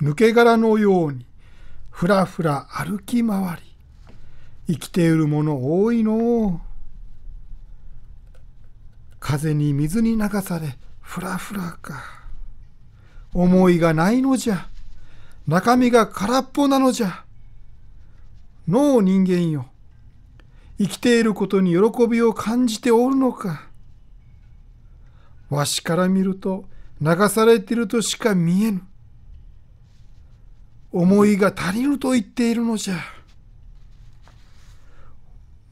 抜け殻のようにふらふら歩き回り生きているもの多いの。風に水に流されふらふらか。思いがないのじゃ。中身が空っぽなのじゃ。のう人間よ。生きていることに喜びを感じておるのか。わしから見ると流されているとしか見えぬ。思いが足りぬと言っているのじゃ。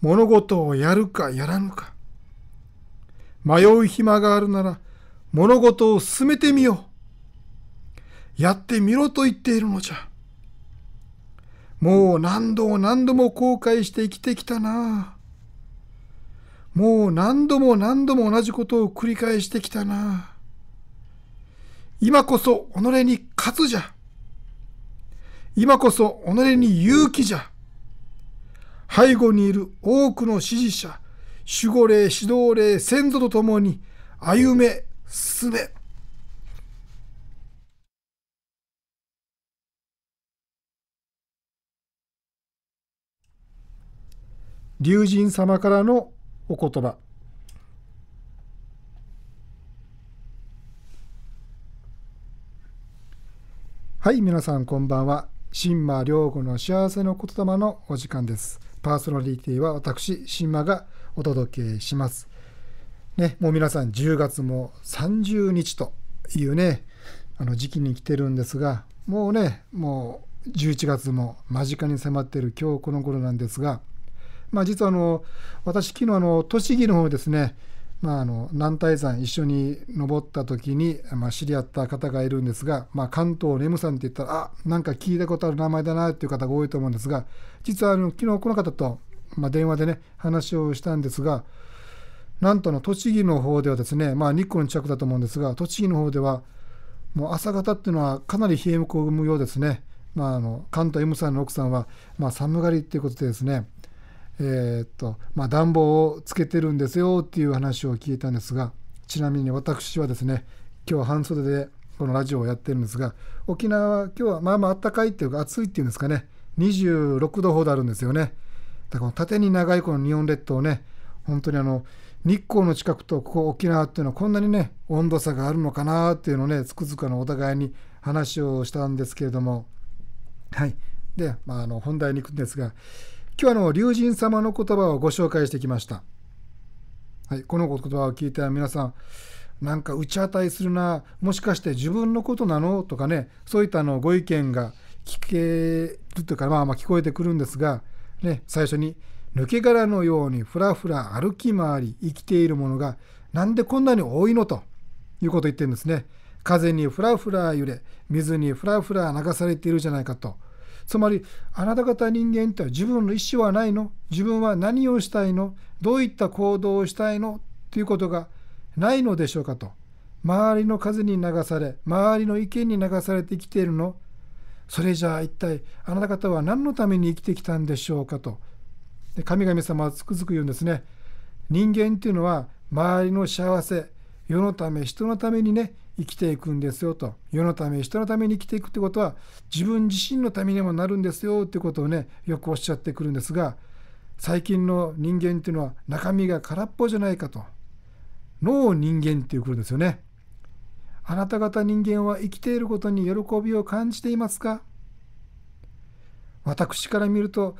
物事をやるかやらぬか。迷う暇があるなら物事を進めてみよう。やってみろと言っているのじゃ。もう何度も何度も後悔して生きてきたな。もう何度も何度も同じことを繰り返してきたな。今こそ己に勝つじゃ。今こそ己に勇気じゃ。背後にいる多くの支持者守護霊指導霊先祖とともに歩め進め。龍神様からのお言葉。はい皆さんこんばんは。新馬良子の幸せの言霊のお時間です。パーソナリティは私新馬がお届けします。ねもう皆さん10月も30日というねあの時期に来てるんですがもうねもう11月も間近に迫っている今日この頃なんですがまあ、実はあの私昨日あの栃木の方ですね、まあ、あの南大山一緒に登った時に、まあ、知り合った方がいるんですが、まあ、関東の M さんって言ったらあなんか聞いたことある名前だなっていう方が多いと思うんですが実はあの昨日この方と、まあ、電話でね話をしたんですがなんとの栃木の方ではですね、まあ、日光の近くだと思うんですが栃木の方ではもう朝方っていうのはかなり冷え込むようですね。まあ、あの関東 M さんの奥さんは、まあ、寒がりっていうことでですねえー、っとまあ、暖房をつけてるんですよっていう話を聞いたんですがちなみに私はですね今日半袖でこのラジオをやってるんですが沖縄は今日はまあまあ暖かいっていうか暑いっていうんですかね26度ほどあるんですよね。だから縦に長いこの日本列島ね本当にあの日光の近くとここ沖縄っていうのはこんなにね温度差があるのかなっていうのをねつくづくのお互いに話をしたんですけれども。はい。で、まあ、あの本題に行くんですが今日はの龍神様の言葉をご紹介してきました。はい、この言葉を聞いて皆さんなんか打ち値するなもしかして自分のことなの？とかねそういったのご意見が聞けるというかまあまあ聞こえてくるんですが、ね、最初に抜け殻のようにふらふら歩き回り生きているものがなんでこんなに多いの？ということを言ってるんですね。風にふらふら揺れ水にふらふら流されているじゃないかと。つまりあなた方人間って自分の意思はないの？自分は何をしたいの？どういった行動をしたいの？ということがないのでしょうかと。周りの風に流され周りの意見に流されてきているの？それじゃあ一体あなた方は何のために生きてきたんでしょうかと。で神々様はつくづく言うんですね。人間っていうのは周りの幸せ世のため人のためにね生きていくんですよと。世のため人のために生きていくってことは自分自身のためにもなるんですよってことをねよくおっしゃってくるんですが最近の人間っていうのは中身が空っぽじゃないかと。脳人間っていうことですよね。あなた方人間は生きていることに喜びを感じていますか？私から見ると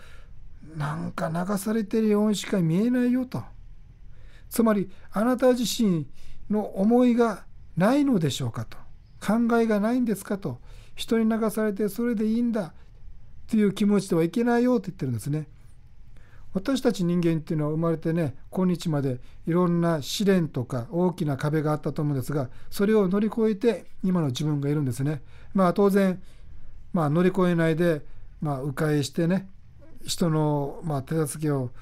なんか流されてるようにしか見えないよと。つまりあなた自身の思いがないのでしょうかと考えがないんですかと人に流されてそれでいいんだという気持ちではいけないよと言ってるんですね。私たち人間っていうのは生まれてね今日までいろんな試練とか大きな壁があったと思うんですがそれを乗り越えて今の自分がいるんですね。まあ当然、まあ、乗り越えないで、まあ、迂回してね人の、まあ、手助けを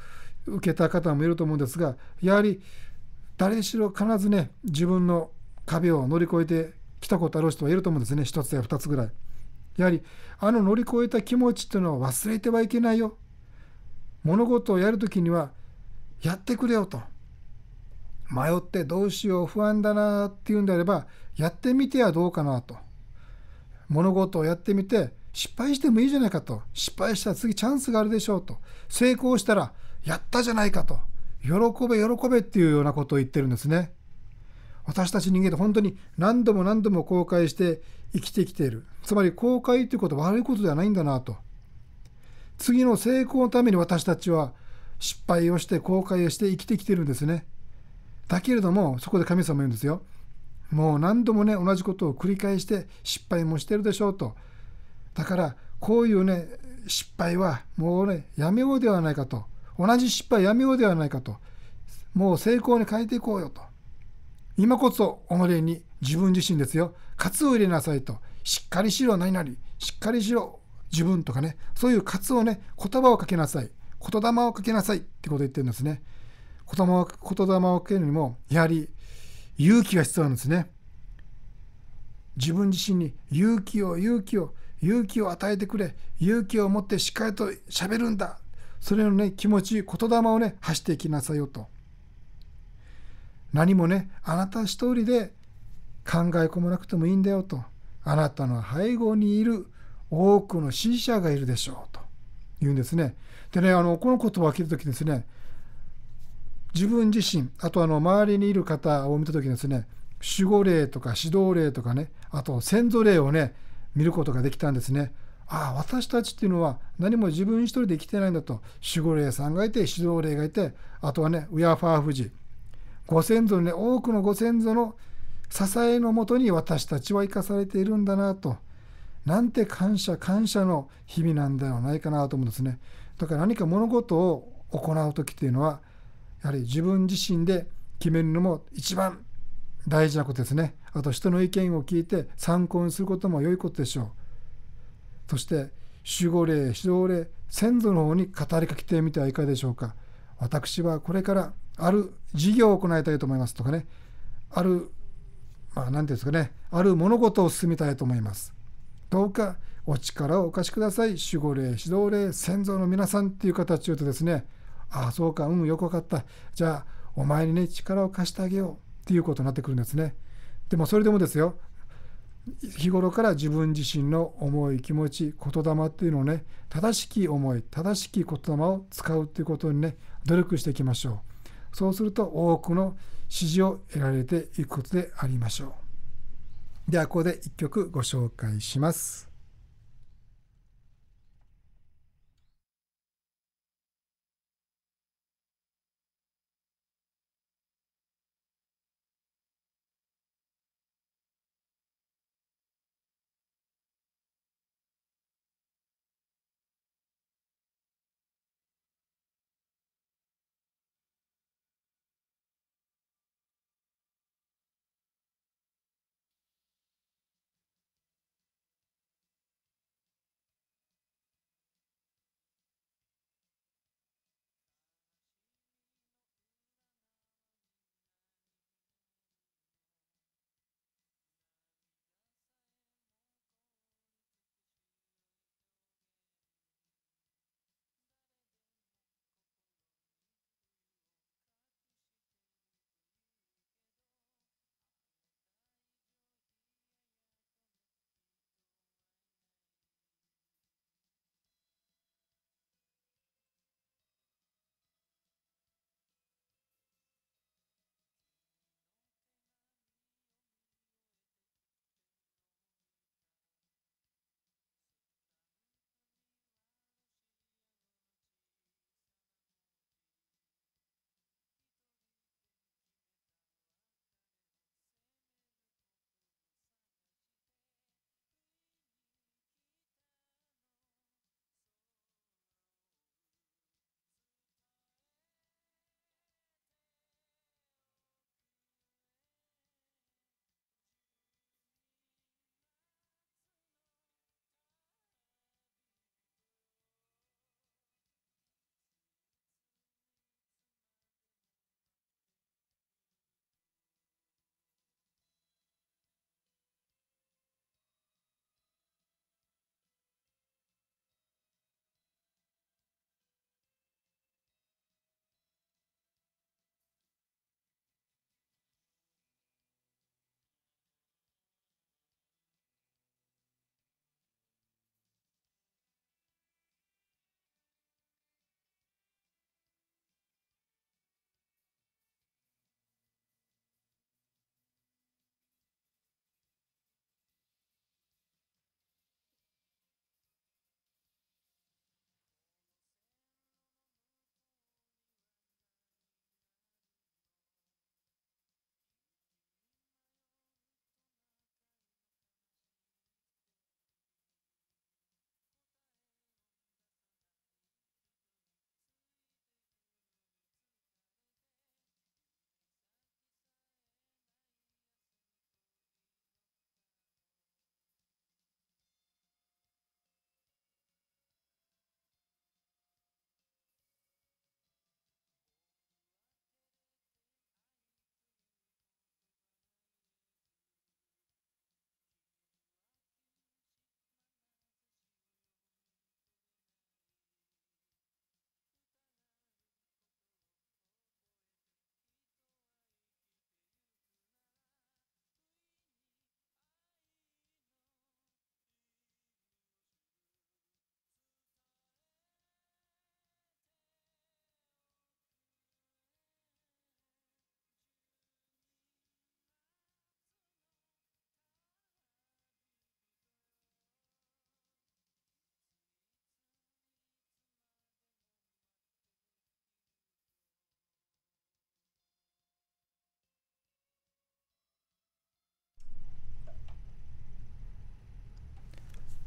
受けた方もいると思うんですがやはり誰しろ必ずね自分の壁を乗り越えてきたことある人はいると思うんですね一つや二つぐらい。やはりあの乗り越えた気持ちっていうのは忘れてはいけないよ。物事をやるときにはやってくれよと。迷ってどうしよう不安だなっていうんであればやってみてはどうかなと。物事をやってみて失敗してもいいじゃないかと失敗したら次チャンスがあるでしょうと成功したらやったじゃないかと喜べ喜べっていうようなことを言ってるんですね私たち人間って本当に何度も何度も後悔して生きてきている。つまり後悔ということは悪いことではないんだなと。次の成功のために私たちは失敗をして後悔をして生きてきてるんですね。だけれどもそこで神様言うんですよ。もう何度もね同じことを繰り返して失敗もしてるでしょうと。だからこういうね失敗はもうねやめようではないかと。同じ失敗やめようではないかと。もう成功に変えていこうよと。今こそ己に自分自身ですよ。喝を入れなさいと。しっかりしろ何々。しっかりしろ自分とかね。そういう喝をね言葉をかけなさい。言霊をかけなさい。ってことを言ってるんですね。言霊をかけるにもやはり勇気が必要なんですね。自分自身に勇気を勇気を勇気を与えてくれ。勇気を持ってしっかりと喋るんだ。それのね気持ち言霊をね発していきなさいよと。何もねあなた一人で考え込まなくてもいいんだよと。あなたの背後にいる多くの支持者がいるでしょうと。言うんですね。でねあのこの言葉を聞いた時ですね自分自身あとあの周りにいる方を見た時ですね守護霊とか指導霊とかねあと先祖霊をね見ることができたんですね。ああ私たちっていうのは何も自分一人で生きてないんだと。守護霊さんがいて指導霊がいてあとはねウヤファー富士。ご先祖のね多くのご先祖の支えのもとに私たちは生かされているんだなと。なんて感謝感謝の日々なんではないかなと思うんですね。だから何か物事を行う時っていうのはやはり自分自身で決めるのも一番大事なことですね。あと人の意見を聞いて参考にすることも良いことでしょう。そして守護霊指導霊先祖の方に語りかけてみてはいかがでしょうか。私はこれからある事業を行いたいと思いますとかねあるまあ何て言うんですかねある物事を進めたいと思います。どうかお力をお貸しください。守護霊指導霊先祖の皆さんっていう形を言うとですねああそうかうんよくわかった。じゃあお前にね力を貸してあげよう。っていうことになってくるんですね。でもそれでもですよ日頃から自分自身の思い気持ち言霊っていうのをね正しき思い正しき言霊を使うっていうことにね努力していきましょう。そうすると多くの支持を得られていくことでありましょう。ではここで一曲ご紹介します。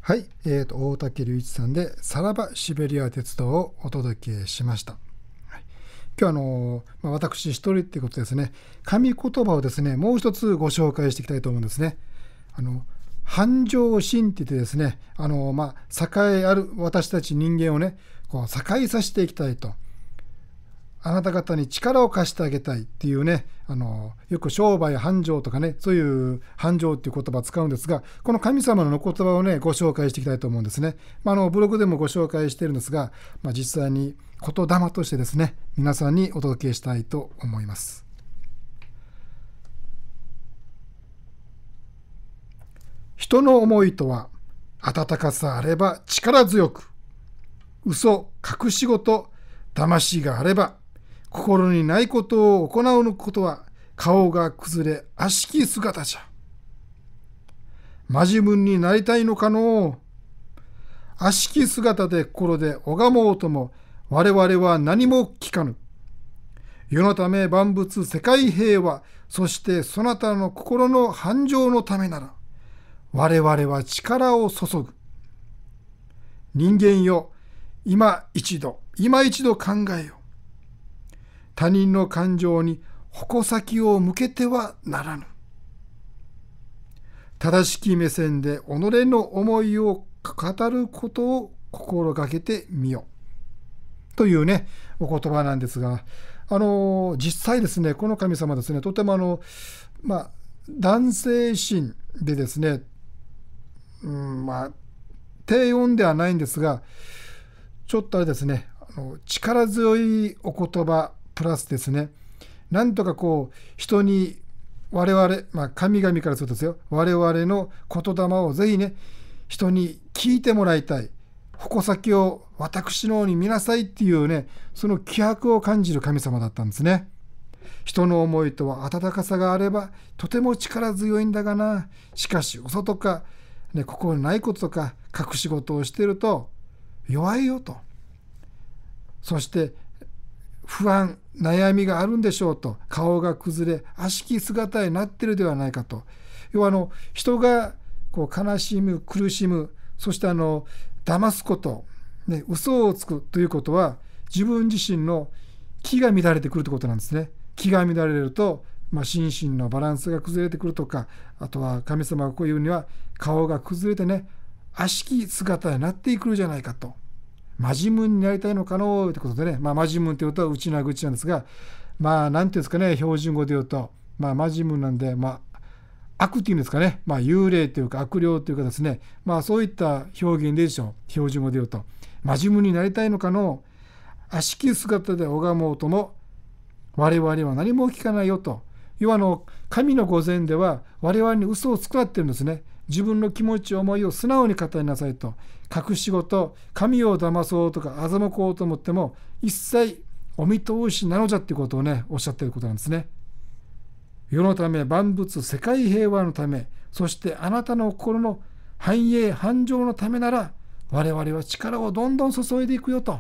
はい、えーと、大竹隆一さんで「さらばシベリア鉄道」をお届けしました。今日あの、まあ、私一人っていうことですね神言葉をですねもう一つご紹介していきたいと思うんですね。あの繁盛心って言ってですねあの、まあ、栄えある私たち人間をねこう栄えさせていきたいと。あなた方に力を貸してあげたいっていうねあのよく商売繁盛とかねそういう繁盛っていう言葉を使うんですがこの神様の言葉をねご紹介していきたいと思うんですね、まあ、あのブログでもご紹介してるんですが、まあ、実際に言霊としてですね皆さんにお届けしたいと思います。人の思いとは温かさあれば力強く嘘隠し事魂があれば心にないことを行うことは顔が崩れ悪しき姿じゃ。真面目になりたいのかの悪しき姿で心で拝もうとも我々は何も聞かぬ。世のため万物世界平和、そしてそなたの心の繁盛のためなら、我々は力を注ぐ。人間よ、今一度、今一度考えよ。他人の感情に矛先を向けてはならぬ。正しき目線で己の思いを語ることを心がけてみよう。というね、お言葉なんですが、あの、実際ですね、この神様ですね、とてもあの、まあ、男性心でですね、うん、まあ、低音ではないんですが、ちょっとあれですね、あの力強いお言葉プラスですね。なんとかこう人に我々、まあ、神々からするとですよ。我々の言霊をぜひね人に聞いてもらいたい。矛先を私の方に見なさいっていうねその気迫を感じる神様だったんですね。人の思いとは温かさがあればとても力強いんだがな。しかし嘘とか、ね、ここにないこととか隠し事をしてると弱いよと。そして不安悩みがあるんでしょうと顔が崩れ悪しき姿になってるではないかと要はあの人がこう悲しむ苦しむそしてあの騙すこと、ね、嘘をつくということは自分自身の気が乱れてくるということなんですね。気が乱れると、まあ、心身のバランスが崩れてくるとかあとは神様がこういうには顔が崩れてね悪しき姿になっていくじゃないかと。真面目になりたいのかのってことでね、まあ、真面目っていうと内な口なんですが、まあ、なんていうんですかね、標準語で言うと、まあ、真面目なんで、まあ、悪っていうんですかね、まあ、幽霊というか悪霊というかですね、まあ、そういった表現でしょう、標準語で言うと。真面目になりたいのかの、悪しき姿で拝もうとも、我々は何も聞かないよと。要はの、神の御前では我々に嘘を作らってるんですね。自分の気持ち思いを素直に語りなさいと。隠し事神を騙そうとか欺こうと思っても一切お見通しなのじゃっていうことをねおっしゃってることなんですね。世のため万物世界平和のためそしてあなたの心の繁栄繁盛のためなら我々は力をどんどん注いでいくよと。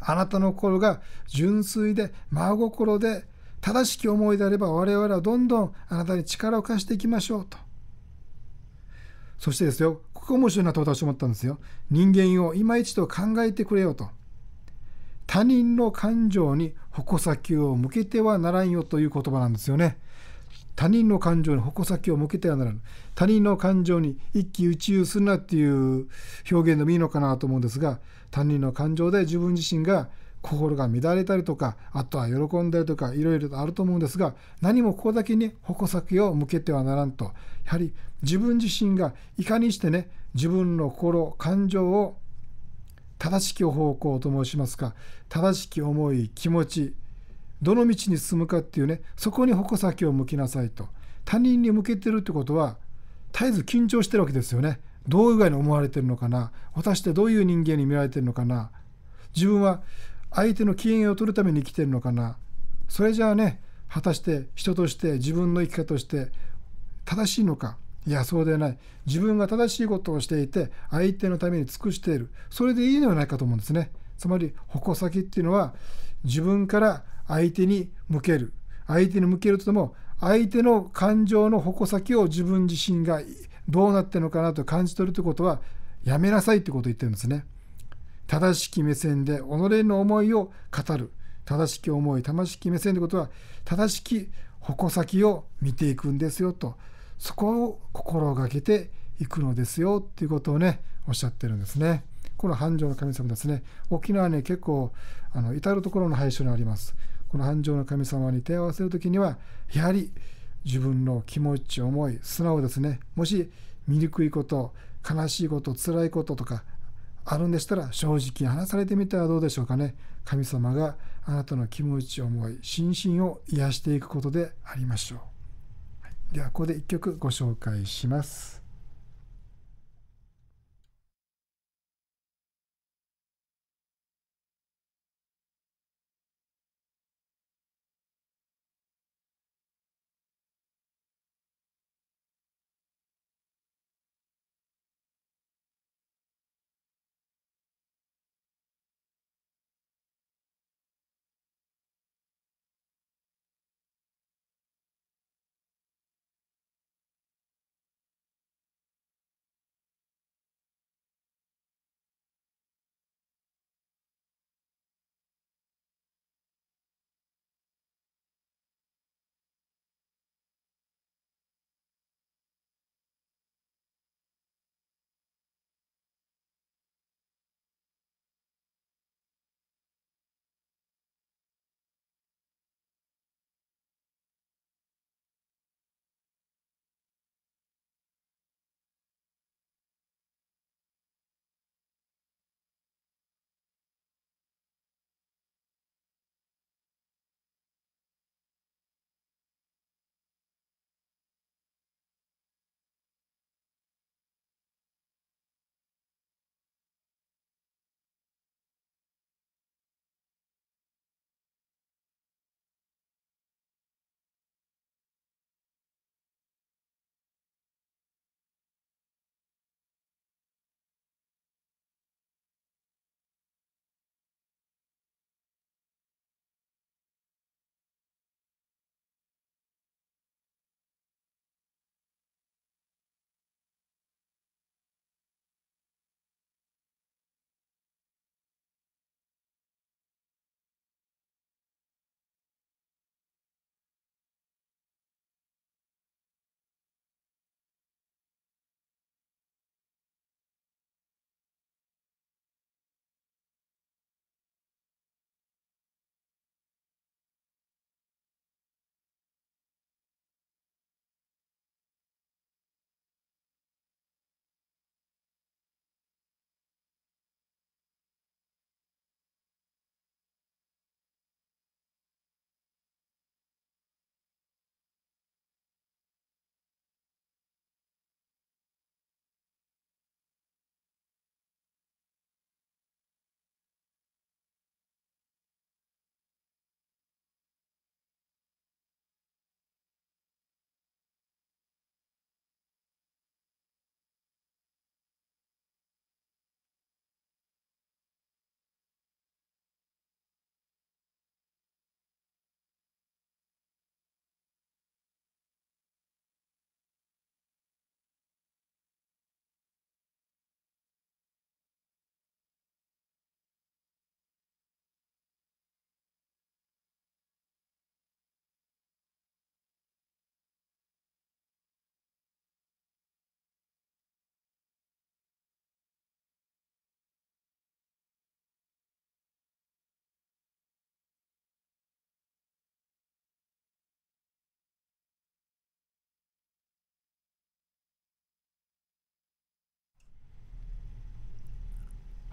あなたの心が純粋で真心で正しき思いであれば我々はどんどんあなたに力を貸していきましょうと。そしてですよ、ここ面白いなと私思ったんですよ。人間を今一度考えてくれよと。他人の感情に矛先を向けてはならんよという言葉なんですよね。他人の感情に矛先を向けてはならぬ。他人の感情に一喜一憂するなっていう表現でもいいのかなと思うんですが、他人の感情で自分自身が心が乱れたりとか、あとは喜んだりとか、いろいろあると思うんですが、何もここだけに矛先を向けてはならんと、やはり自分自身がいかにしてね、自分の心、感情を正しき方向と申しますか、正しき思い、気持ち、どの道に進むかっていうね、そこに矛先を向きなさいと。他人に向けてるってことは、絶えず緊張してるわけですよね。どういう具合に思われてるのかな私ってどういう人間に見られてるのかな自分は相手の機嫌を取るために生きてるのかなそれじゃあね果たして人として自分の生き方として正しいのかいやそうでない。自分が正しいことをしていて相手のために尽くしている。それでいいのではないかと思うんですね。つまり矛先っていうのは自分から相手に向ける。相手に向けるとも相手の感情の矛先を自分自身がどうなってるのかなと感じ取るということはやめなさいということを言ってるんですね。正しき目線で己の思いを語る。正しき思い正しき目線ということは正しき矛先を見ていくんですよと。そこを心がけていくのですよっていうことをねおっしゃってるんですね。この繁盛の神様ですね沖縄ね結構あの至る所の廃所にあります。この繁盛の神様に手を合わせる時にはやはり自分の気持ち思い素直ですねもし醜いこと悲しいこと辛いこととかあるんでしたら正直話されてみてはどうでしょうかね神様があなたの気持ち思い心身を癒していくことでありましょう、ではここで一曲ご紹介します。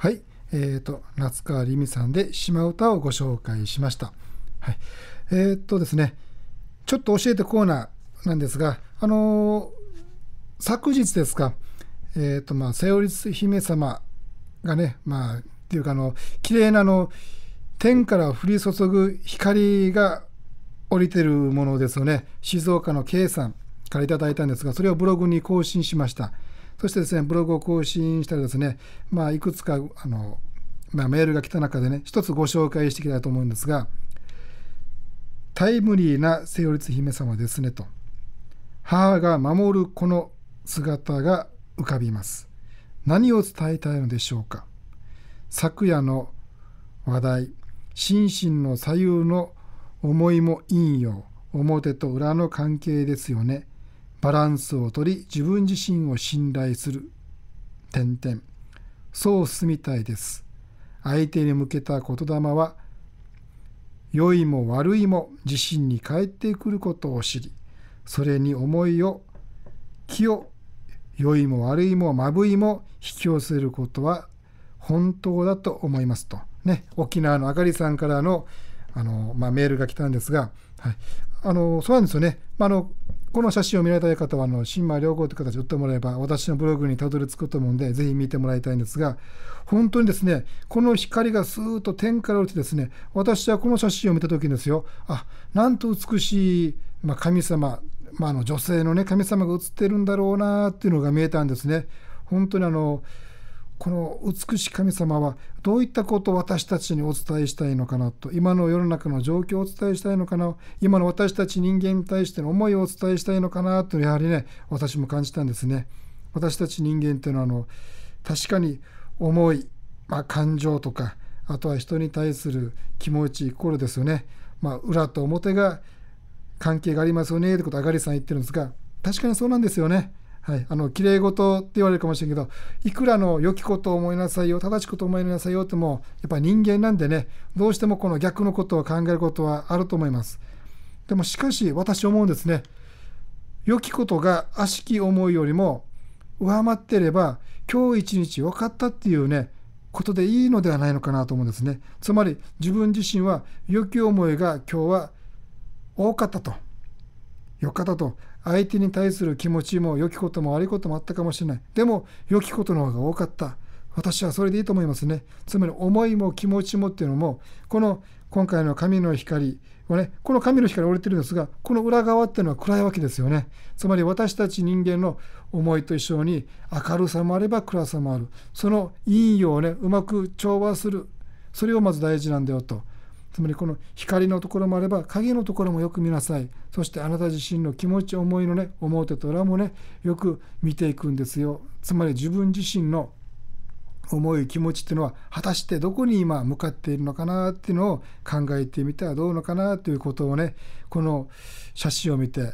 はい、えーと、夏川りみさんで島唄をご紹介しました。はい、えー、っとですね、ちょっと教えてコーナーなんですが、あのー、昨日ですか、えーとまあ、セオリス姫様がね、まあ、っていうかあの、綺麗なの天から降り注ぐ光が降りてるものですよね、静岡の K さんからいただいたんですが、それをブログに更新しました。そしてですね、ブログを更新したらですね、まあ、いくつかあの、まあ、メールが来た中でね、一つご紹介していきたいと思うんですが、タイムリーな聖律姫様ですねと。母が守るこの姿が浮かびます何を伝えたいのでしょうか昨夜の話題心身の左右の思いも陰陽表と裏の関係ですよねバランスをとり自分自身を信頼する。点々。そう進みたいです。相手に向けた言霊は良いも悪いも自身に返ってくることを知りそれに思いを気を良いも悪いもまぶいも引き寄せることは本当だと思いますと、ね、沖縄のあかりさんからのあの、まあ、メールが来たんですが、はい、あのそうなんですよね、まあ、あのこの写真を見られたい方は、あの新米良子という形で打ってもらえば、私のブログにたどり着くと思うんで、ぜひ見てもらいたいんですが、本当にですね、この光がスーッと天から落ちてですね、私はこの写真を見た時にですよ、あなんと美しい、まあ、神様、まあ、あの女性の、ね、神様が写ってるんだろうなっていうのが見えたんですね。本当にあのこの美しい神様はどういったことを私たちにお伝えしたいのかなと今の世の中の状況をお伝えしたいのかな今の私たち人間に対しての思いをお伝えしたいのかなとやはりね私も感じたんですね。私たち人間っていうのはあの確かに思い、まあ、感情とかあとは人に対する気持ち心ですよね。まあ、裏と表が関係がありますよねってことあがりさん言ってるんですが確かにそうなんですよね。はい、あの綺麗事って言われるかもしれんけどいくらの良きことを思いなさいよ正しいこと思いなさいよってもやっぱり人間なんでねどうしてもこの逆のことを考えることはあると思います。でもしかし私思うんですね。良きことが悪しき思いよりも上回っていれば今日一日分かったっていうねことでいいのではないのかなと思うんですね。つまり自分自身は良き思いが今日は多かったと。良かったと相手に対する気持ちも良きことも悪いこともあったかもしれない。でも良きことの方が多かった。私はそれでいいと思いますね。つまり思いも気持ちもっていうのもこの今回の神の光をねこの神の光折れてるんですがこの裏側っていうのは暗いわけですよね。つまり私たち人間の思いと一緒に明るさもあれば暗さもある。その陰陽をねうまく調和する。それをまず大事なんだよと。つまりこの光のところもあれば影のところもよく見なさい。そしてあなた自身の気持ち思いのね表と裏もねよく見ていくんですよ。つまり自分自身の思い気持ちっていうのは果たしてどこに今向かっているのかなっていうのを考えてみたらどうのかなということをねこの写真を見て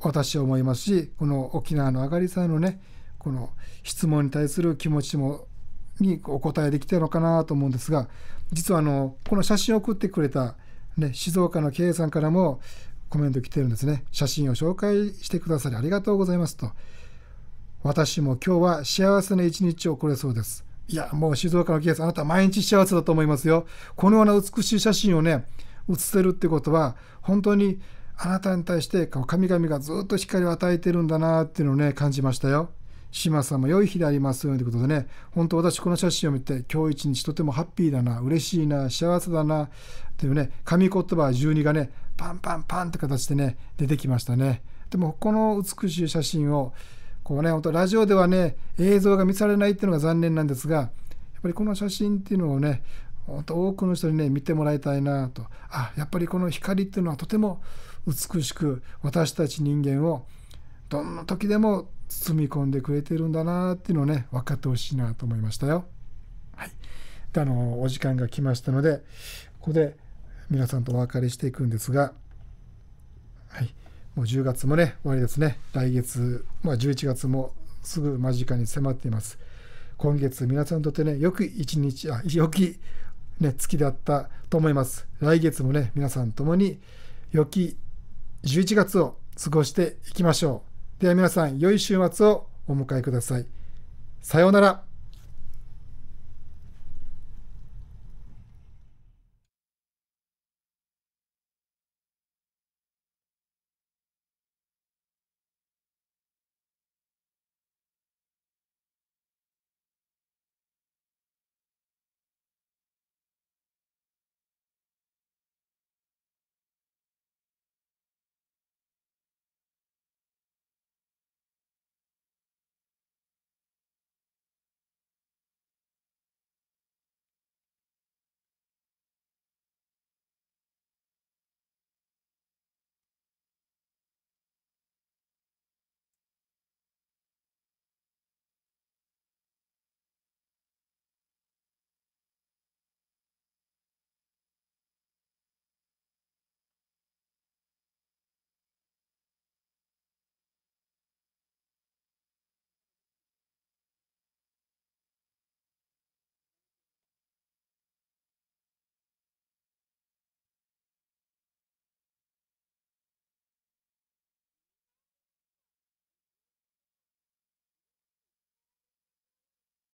私は思いますしこの沖縄のあがりさんのねこの質問に対する気持ちもにお答えできてるのかなと思うんですが実はあのこの写真を送ってくれた、ね、静岡の K さんからもコメント来てるんですね。写真を紹介してくださりありがとうございますと。私も今日は幸せな一日を送れそうです。いやもう静岡の K さんあなた毎日幸せだと思いますよ。このような美しい写真をね写せるってことは本当にあなたに対して神々がずっと光を与えてるんだなっていうのをね感じましたよ。島さんも良い日でありますようにということでね、本当私この写真を見て、今日一日とてもハッピーだな、嬉しいな、幸せだな、というね、神言葉12がね、パンパンパンって形でね、出てきましたね。でもこの美しい写真を、こうね、本当ラジオではね、映像が見されないっていうのが残念なんですが、やっぱりこの写真っていうのをね、本当多くの人にね、見てもらいたいなと。あ、やっぱりこの光っていうのはとても美しく、私たち人間をどんな時でも包み込んでくれてるんだなっていうのをね分かってほしいなと思いましたよ。はい、であのお時間が来ましたのでここで皆さんとお別れしていくんですが、はい、もう10月もね終わりですね来月、まあ、11月もすぐ間近に迫っています。今月皆さんにとってねよく一日あ良き、ね、月だったと思います。来月もね皆さんともに良き11月を過ごしていきましょう。では皆さん、良い週末をお迎えください。さようなら。